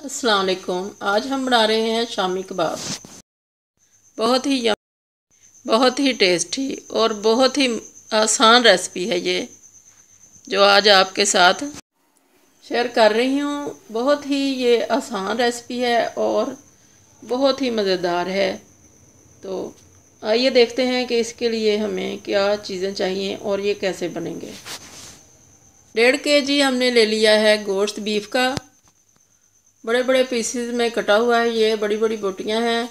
अस्सलाम वालेकुम। आज हम बना रहे हैं शामी कबाब। बहुत ही यम, बहुत ही टेस्टी और बहुत ही आसान रेसिपी है ये, जो आज आपके साथ शेयर कर रही हूँ। बहुत ही ये आसान रेसिपी है और बहुत ही मज़ेदार है। तो आइए देखते हैं कि इसके लिए हमें क्या चीज़ें चाहिए और ये कैसे बनेंगे। डेढ़ के जी हमने ले लिया है गोश्त बीफ का। बड़े बड़े पीसेस में कटा हुआ है ये बड़ी बड़ी बोटियाँ हैं।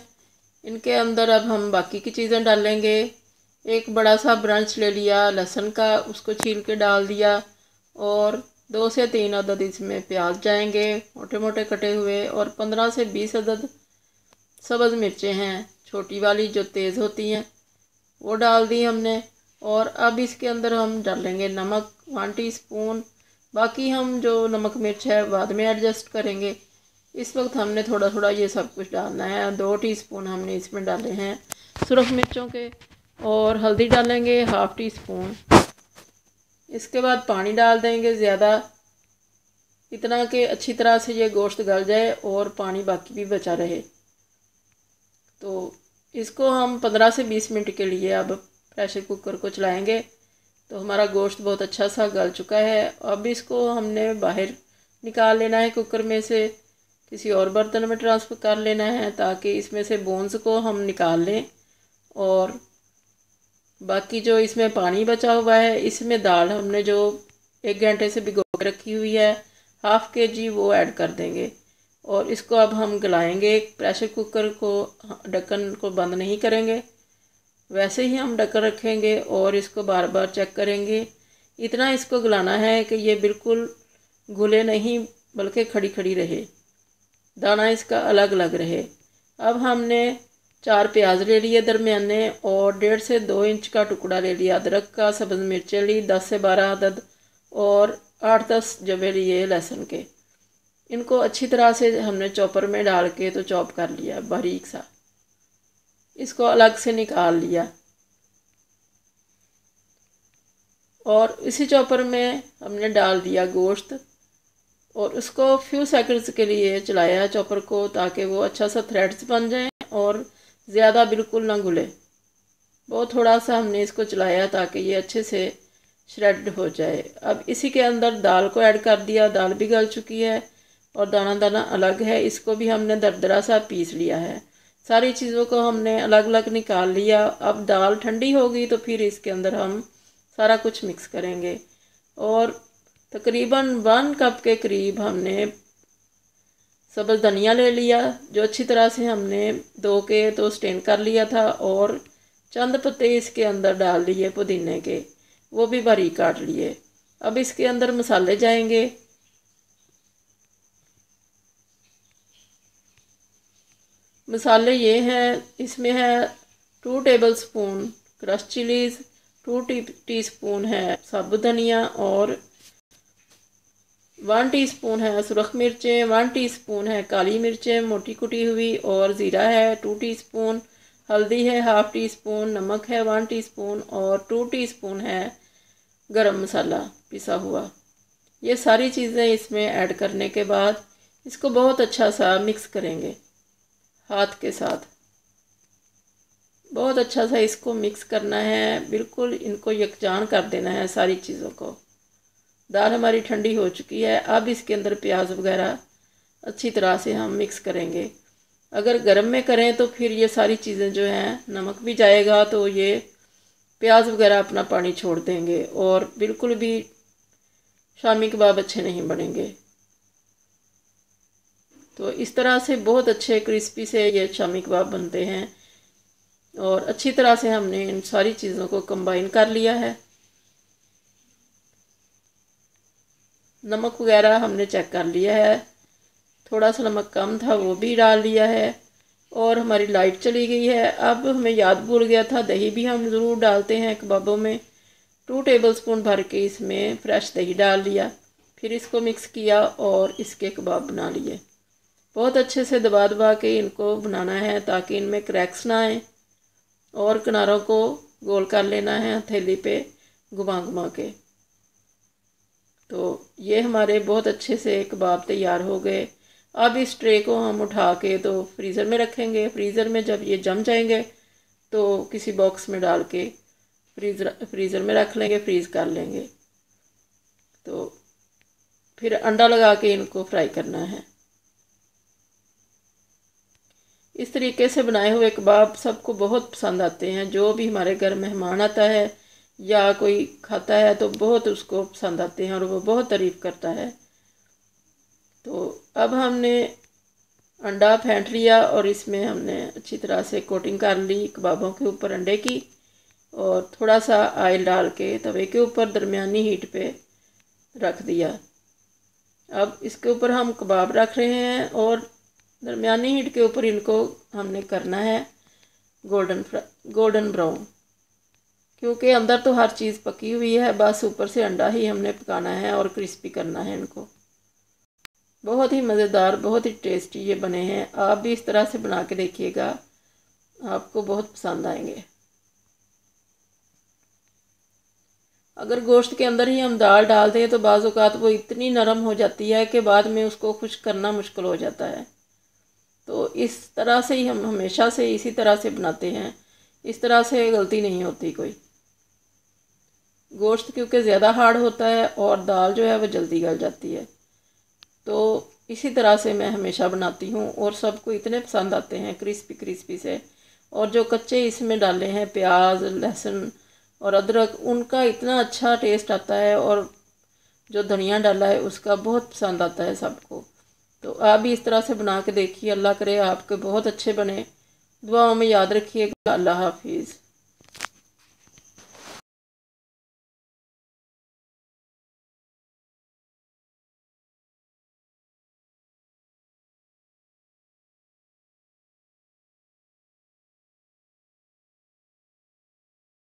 इनके अंदर अब हम बाकी की चीज़ें डालेंगे एक बड़ा सा ब्रंच ले लिया, लहसुन का, उसको छील के डाल दिया और दो से तीन अदद इसमें प्याज जाएँगे मोटे मोटे कटे हुए और पंद्रह से बीस अदद सब्ज़ मिर्चें हैं। छोटी वाली जो तेज़ होती हैं, वो डाल दी हमने और अब इसके अंदर हम डालेंगे नमक वन टी स्पून बाकी हम जो नमक मिर्च है, बाद में एडजस्ट करेंगे। इस वक्त हमने थोड़ा थोड़ा ये सब कुछ डालना है। दो टीस्पून हमने इसमें डाले हैं सुरख मिर्चों के और हल्दी डालेंगे हाफ़ टी स्पून इसके बाद पानी डाल देंगे ज़्यादा, इतना कि अच्छी तरह से ये गोश्त गल जाए और पानी बाकी भी बचा रहे। तो इसको हम पंद्रह से बीस मिनट के लिए अब प्रेशर कुकर को चलाएँगे। तो हमारा गोश्त बहुत अच्छा सा गल चुका है। अब इसको हमने बाहर निकाल लेना है कुकर में से। किसी और बर्तन में ट्रांसफ़र कर लेना है ताकि इसमें से बोन्स को हम निकाल लें और बाकी जो इसमें पानी बचा हुआ है, इसमें दाल हमने जो एक घंटे से भिगो के रखी हुई है, हाफ़ के जी वो ऐड कर देंगे। और इसको अब हम गलाएँगे, प्रेशर कुकर को, ढक्कन को बंद नहीं करेंगे। वैसे ही हम ढक्कन रखेंगे और इसको बार बार चेक करेंगे। इतना इसको गलाना है कि ये बिल्कुल घुले नहीं, बल्कि खड़ी खड़ी रहे। दाना इसका अलग अलग रहे। अब हमने चार प्याज ले लिए दरमियाने और डेढ़ से दो इंच का टुकड़ा ले लिया। अदरक का सब्ज़ मिर्चें ली, दस से बारह अदद और आठ दस जबे लिए लहसुन के। इनको अच्छी तरह से हमने चॉपर में डाल के तो चॉप कर लिया बारीक सा। इसको अलग से निकाल लिया। और इसी चॉपर में हमने डाल दिया गोश्त। और उसको फ्यू सेकंड्स के लिए चलाया है चॉपर को ताकि वो अच्छा सा थ्रेड्स बन जाए और ज़्यादा बिल्कुल ना घुले। बहुत थोड़ा सा हमने इसको चलाया ताकि ये अच्छे से श्रेड हो जाए। अब इसी के अंदर दाल को ऐड कर दिया, दाल भी गल चुकी है और दाना दाना अलग है, इसको भी हमने दरदरा सा पीस लिया है। सारी चीज़ों को हमने अलग अलग निकाल लिया। अब दाल ठंडी होगी तो फिर इसके अंदर हम सारा कुछ मिक्स करेंगे। और तकरीबन वन कप के करीब हमने सब्ज़ धनिया ले लिया, जो अच्छी तरह से हमने दो के तो स्टेन कर लिया था और चंद पत्ते इसके अंदर डाल लिए पुदीने के, वो भी बारीक काट लिए। अब इसके अंदर मसाले जाएँगे। मसाले ये हैं, इसमें है two tablespoon crush chillies two tea teaspoon है साबुत धनिया और वन टीस्पून है सुरख मिर्चें, वन टीस्पून है काली मिर्चें, मोटी कुटी हुई और ज़ीरा है, टू टीस्पून, हल्दी है, हाफ़ टी स्पून नमक है, वन टीस्पून और टू टीस्पून है गरम मसाला पिसा हुआ। ये सारी चीज़ें इसमें ऐड करने के बाद इसको बहुत अच्छा सा मिक्स करेंगे हाथ के साथ। बहुत अच्छा सा इसको मिक्स करना है, बिल्कुल इनको यकजान कर देना है सारी चीज़ों को। दाल हमारी ठंडी हो चुकी है, अब इसके अंदर प्याज वगैरह अच्छी तरह से हम मिक्स करेंगे। अगर गर्म में करें तो फिर ये सारी चीज़ें जो हैं, नमक भी जाएगा तो ये प्याज वगैरह अपना पानी छोड़ देंगे और बिल्कुल भी शामी कबाब अच्छे नहीं बनेंगे। तो इस तरह से बहुत अच्छे क्रिस्पी से ये शामी कबाब बनते हैं और अच्छी तरह से हमने इन सारी चीज़ों को कंबाइन कर लिया है। नमक वगैरह हमने चेक कर लिया है। थोड़ा सा नमक कम था, वो भी डाल लिया है और हमारी लाइट चली गई है। अब हमें याद भूल गया था, दही भी हम ज़रूर डालते हैं कबाबों में। टू टेबल स्पून भर के इसमें फ्रेश दही डाल लिया, फिर इसको मिक्स किया और इसके कबाब बना लिए। बहुत अच्छे से दबा दबा के इनको बनाना है ताकि इनमें क्रैक्स ना आए और किनारों को गोल कर लेना है हथेली पे घुमा घुमा के। तो ये हमारे बहुत अच्छे से कबाब तैयार हो गए। अब इस ट्रे को हम उठा के तो फ्रीज़र में रखेंगे। फ्रीज़र में जब ये जम जाएँगे तो किसी बॉक्स में डाल के फ्रीज़र फ्रीज़र में रख लेंगे, फ्रीज़ कर लेंगे। तो फिर अंडा लगा के इनको फ्राई करना है। इस तरीके से बनाए हुए कबाब सबको बहुत पसंद आते हैं। जो भी हमारे घर मेहमान आता है या कोई खाता है तो बहुत उसको पसंद आते हैं और वो बहुत तारीफ़ करता है। तो अब हमने अंडा फेंट लिया और इसमें हमने अच्छी तरह से कोटिंग कर ली, कबाबों के ऊपर अंडे की और थोड़ा सा आयल डाल के तवे के ऊपर दरमियानी हीट पे रख दिया। अब इसके ऊपर हम कबाब रख रहे हैं और दरमियानी हीट के ऊपर इनको हमने करना है गोल्डन गोल्डन ब्राउन। क्योंकि अंदर तो हर चीज़ पकी हुई है, बस ऊपर से अंडा ही हमने पकाना है और क्रिस्पी करना है इनको। बहुत ही मज़ेदार, बहुत ही टेस्टी ये बने हैं। आप भी इस तरह से बना के देखिएगा, आपको बहुत पसंद आएँगे। अगर गोश्त के अंदर ही हम दाल डाल दें तो बाज़ात वो इतनी नरम हो जाती है कि बाद में उसको खुश करना मुश्किल हो जाता है। तो इस तरह से ही हम हमेशा से इसी तरह से बनाते हैं। इस तरह से गलती नहीं होती कोई। गोश्त क्योंकि ज़्यादा हार्ड होता है और दाल जो है वह जल्दी गल जाती है। तो इसी तरह से मैं हमेशा बनाती हूँ और सबको इतने पसंद आते हैं क्रिस्पी क्रिस्पी से। और जो कच्चे इसमें डाले हैं, प्याज, लहसुन और अदरक, उनका इतना अच्छा टेस्ट आता है और जो धनिया डाला है, उसका बहुत पसंद आता है सबको। तो आप भी इस तरह से बना के देखिए, अल्लाह करे आपके बहुत अच्छे बने। दुआओं में याद रखिएगा। अल्लाह हाफिज़।